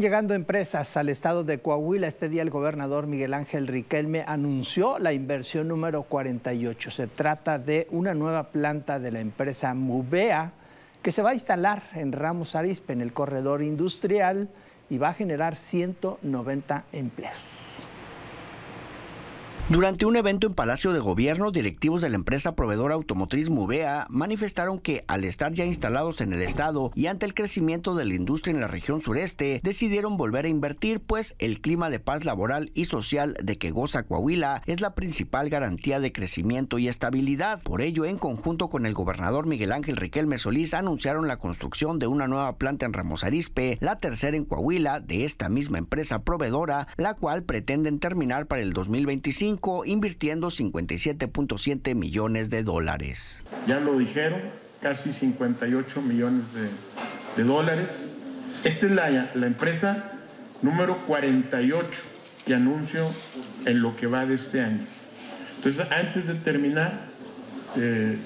Llegando empresas al estado de Coahuila, este día el gobernador Miguel Ángel Riquelme anunció la inversión número 48. Se trata de una nueva planta de la empresa Mubea que se va a instalar en Ramos Arizpe, en el corredor industrial, y va a generar 190 empleos. Durante un evento en Palacio de Gobierno, directivos de la empresa proveedora automotriz Mubea manifestaron que al estar ya instalados en el estado y ante el crecimiento de la industria en la región sureste, decidieron volver a invertir, pues el clima de paz laboral y social de que goza Coahuila es la principal garantía de crecimiento y estabilidad. Por ello, en conjunto con el gobernador Miguel Ángel Riquelme Solís, anunciaron la construcción de una nueva planta en Ramos Arizpe, la tercera en Coahuila de esta misma empresa proveedora, la cual pretenden terminar para el 2025 invirtiendo 57.7 millones de dólares. Ya lo dijeron, casi 58 millones de, dólares. Esta es la, la, empresa número 48 que anuncio en lo que va de este año. Entonces, antes de terminar, eh,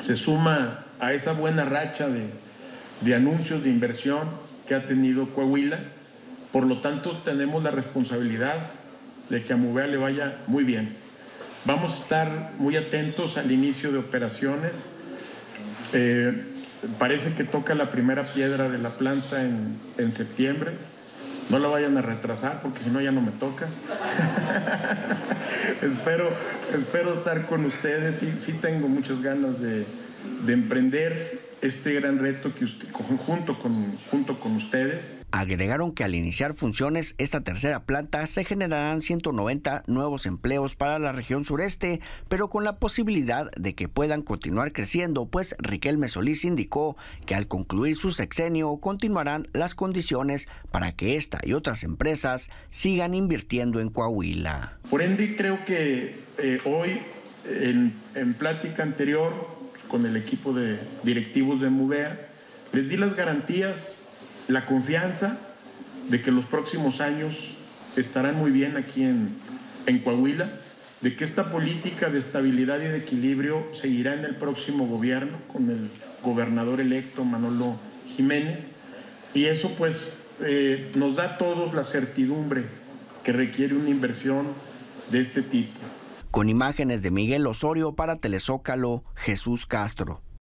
se suma a esa buena racha de, de anuncios de inversión que ha tenido Coahuila. Por lo tanto, tenemos la responsabilidad de que a Mubea le vaya muy bien. Vamos a estar muy atentos al inicio de operaciones. Eh, parece que toca la primera piedra de la planta en, septiembre. No la vayan a retrasar porque si no ya no me toca. espero, espero estar con ustedes. Sí, tengo muchas ganas de emprender este gran reto que usted, junto, con, junto con ustedes. Agregaron que al iniciar funciones esta tercera planta se generarán 190 nuevos empleos para la región sureste, pero con la posibilidad de que puedan continuar creciendo, pues Riquelme Solís indicó que al concluir su sexenio continuarán las condiciones para que esta y otras empresas sigan invirtiendo en Coahuila. Por ende, creo que eh, hoy, en, en plática anterior, con el equipo de directivos de MUVEA. Les di las garantías, la confianza de que los próximos años estarán muy bien aquí en, en Coahuila, de que esta política de estabilidad y de equilibrio seguirá en el próximo gobierno con el gobernador electo Manolo Jiménez. Y eso pues eh, nos da a todos la certidumbre que requiere una inversión de este tipo con imágenes de Miguel Osorio para Telezócalo, Jesús Castro.